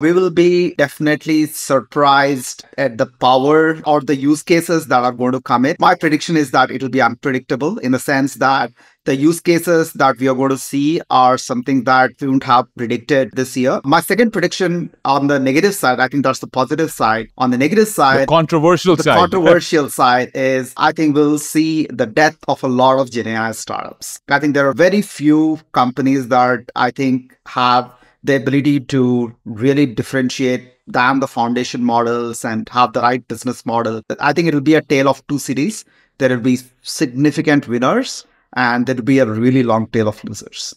We will be definitely surprised at the power or the use cases that are going to come in. My prediction is that it will be unpredictable in the sense that the use cases that we are going to see are something that we wouldn't have predicted this year. My second prediction on the negative side, I think that's the positive side. On the negative side, the controversial the side. controversial side is I think we'll see the death of a lot of GenAI startups. I think there are very few companies that I think have the ability to really differentiate than the foundation models and have the right business model. I think it will be a tale of two cities. There will be significant winners and there will be a really long tail of losers.